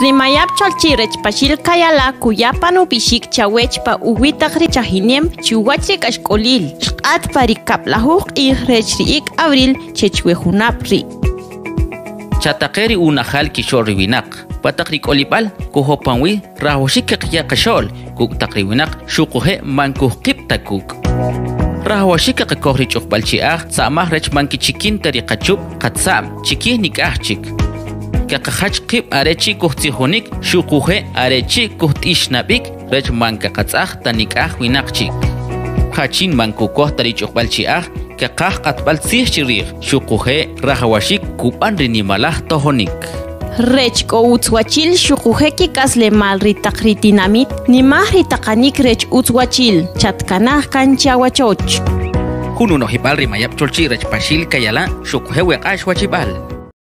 Rimayapchal chirechpashilkayala kuyapan upishik chawechpa uwitaq richajinem chiwachrik ashkolil xq'atpa rikaplahu ihrechriik abril chechwejunapri. Chataqeri unajal kishol riwinaq pataq rik'olib'al kujopanwi rajwaxika qyaqaxol kuktaq riwinaq xuquje mankujqipta kuk. Rajwaxika qakoj rich'uqb'al chi'aj tza'maj rech mankichikinta riqachup qatza'm chikij nik'ajchik Kakajach qib arechi kuhtzijonik shukuje arechi kuht'ixnab'ik rech manka qatz'aj tanik'aj winaqchik. Hachin mankukoj tari chukbal chi'aj kakaj qatbal tzij chirij shukuje rahwashik kub'an rinimalaj tojonik. Rech ko utzwachil shukujeki kasle mal ritak ritinamit nimaj ritakanik rech utzwachil chatkanaj kanchawachoch. Hunu nohibal rimayap cholchi rech pashil kayala shukuje weqash wachibal.